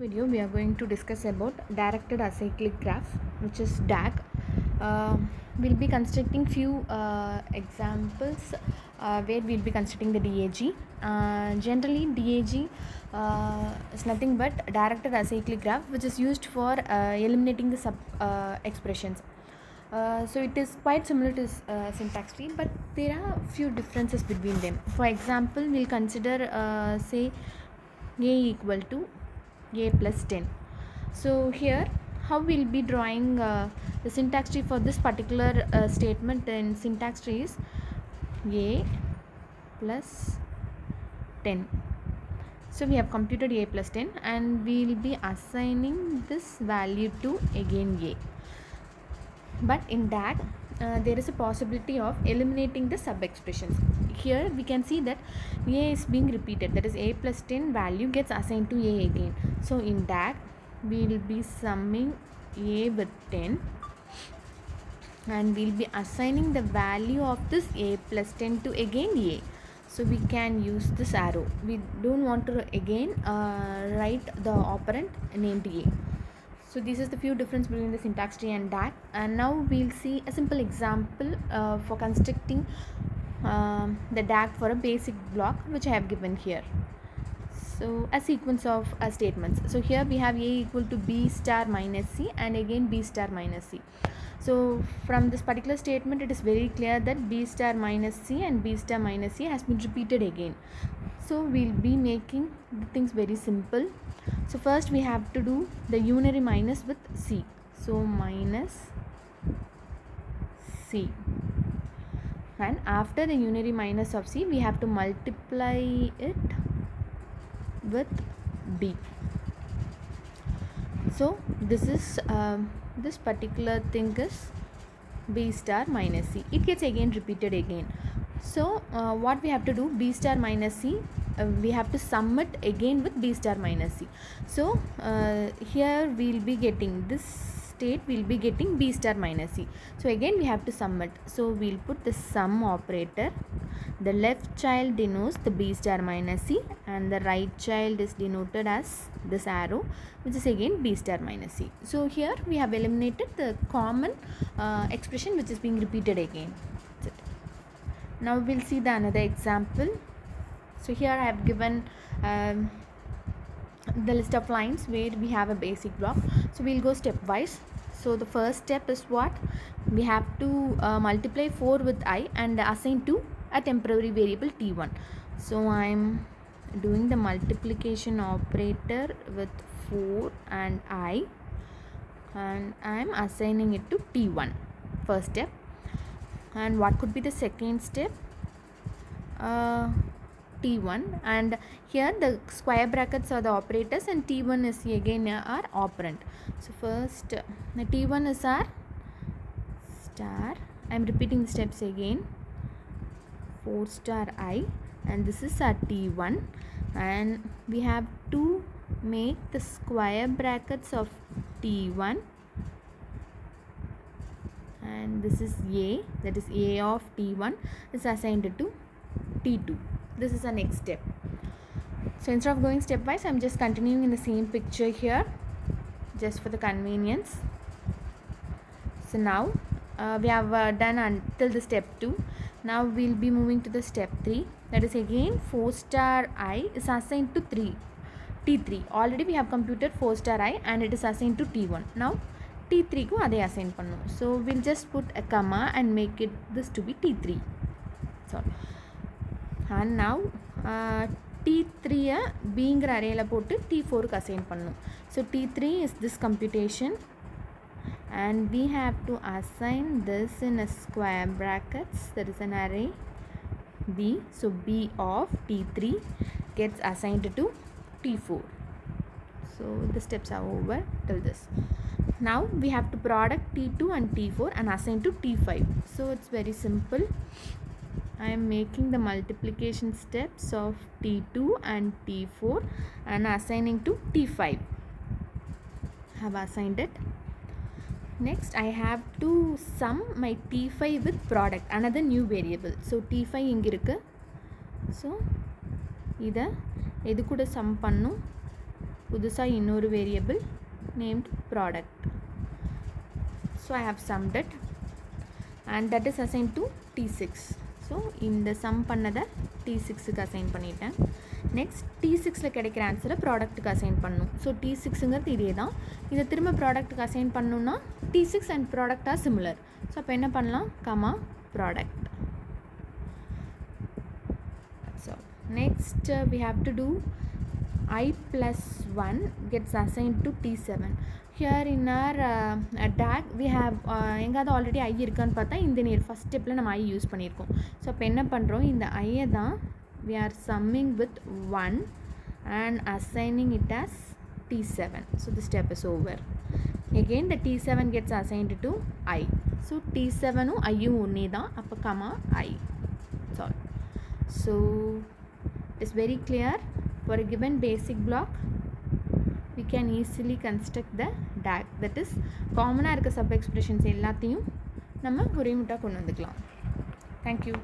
video we are going to discuss about directed acyclic graph which is DAG. Uh, we'll be constructing few uh, examples uh, where we'll be constructing the DAG. Uh, generally DAG uh, is nothing but directed acyclic graph which is used for uh, eliminating the sub expressions. So it is quite similar to syntax tree but there are few differences between them. For example we'll consider say a equal to a plus 10 so here how we'll be drawing uh, the syntax tree for this particular uh, statement in syntax tree is a plus 10 so we have computed a plus 10 and we will be assigning this value to again a. But in that uh, there is a possibility of eliminating the sub expressions here we can see that a is being repeated that is a plus 10 value gets assigned to a again. So in that we will be summing a with 10 and we'll be assigning the value of this a plus 10 to again a. So we can use this arrow. We don't want to again uh, write the operand named a so this is the few difference between the syntax tree and DAG and now we'll see a simple example uh, for constructing um, the DAG for a basic block which I have given here. So a sequence of uh, statements. So here we have A equal to B star minus C and again B star minus C. So from this particular statement it is very clear that B star minus C and B star minus C has been repeated again. So we'll be making the things very simple. So first we have to do the unary minus with C. So minus C and after the unary minus of C we have to multiply it with B. So this is um, this particular thing is B star minus C. It gets again repeated again. So uh, what we have to do B star minus C uh, we have to sum it again with B star minus C. So uh, here we will be getting this state we will be getting b star minus c. So again we have to sum it. So we'll put the sum operator. The left child denotes the b star minus c and the right child is denoted as this arrow which is again b star minus c. So here we have eliminated the common uh, expression which is being repeated again. Now we'll see the another example so here i have given um, the list of lines where we have a basic block. So we'll go stepwise. So the first step is what? We have to uh, multiply 4 with i and assign to a temporary variable t1 so i'm doing the multiplication operator with 4 and i and i'm assigning it to t1 first step. And what could be the second step? Uh, t1 and here the square brackets are the operators and t1 is again our operand. So first the t1 is our star. I'm repeating the steps again. 4 star i and this is our t1 and we have to make the square brackets of t1 and this is a that is a of t1 is assigned to t2 this is the next step so instead of going stepwise i'm just continuing in the same picture here just for the convenience so now uh, we have uh, done until the step 2 now we'll be moving to the step 3 that is again 4 star i is assigned to 3 t3 already we have computed 4 star i and it is assigned to t1 now t3 க்கும் அதே assign பண்ணும் so we'll just put a comma and make it this to be t3 sorry and now uh, t3 பிங்கிற அரேயில் போட்டு t4க்கு assign பண்ணும் so t3 is this computation and we have to assign this in a square brackets that is an array b so b of t3 gets assigned to t4 so the steps are over till this now we have to product t2 and t4 and assign to t5 so it's very simple I am making the multiplication steps of T2 and T4 and assigning to T5. Have assigned it. Next, I have to sum my T5 with product, another new variable. So, T5 இங்க இருக்கு. So, இதை எது கூட sum பண்ணும் புதுசாக இன்னொரு variable named product so I have சம்ட் it and that is assign to T six So இந்த sum பண்ணதை டி சிக்ஸுக்கு அசைன் பண்ணிட்டேன். நெக்ஸ்ட் டி சிக்ஸில் கிடைக்கிற ஆன்சரை ப்ராடக்ட்டுக்கு அசைன் பண்ணணும். ஸோ டி சிக்ஸுங்கிறது இதே தான் இதை திரும்ப ப்ராடக்ட்டுக்கு அசைன் பண்ணணுன்னா டி சிக்ஸ் அண்ட் ப்ராடக்டாக சிமிலர் ஸோ அப்போ என்ன பண்ணலாம்? Comma product so next we have to do i plus 1 gets assigned to t7 here in R take we have எங்காவது ஆல்ரெடி ஐ இருக்கான்னு பார்த்தா இந்த நீர் ஃபஸ்ட் ஸ்டெப்பில் நம்ம ஐ யூஸ் பண்ணியிருக்கோம் ஸோ அப்போ என்ன பண்ணுறோம் இந்த ஐயை தான் we are summing with one and assigning it as T seven T7. So is over is the T seven gets assigned assigned I so T செவனும் ஐயும் ஒன்னே தான் அப்போ comma I sorry so it very clear for for basic given we can easily construct the DAG that is காமனாக இருக்க sub expressions எல்லாத்தையும் நம்ம ஒரே முட்டாக கொண்டு வந்துக்கலாம். தேங்க்யூ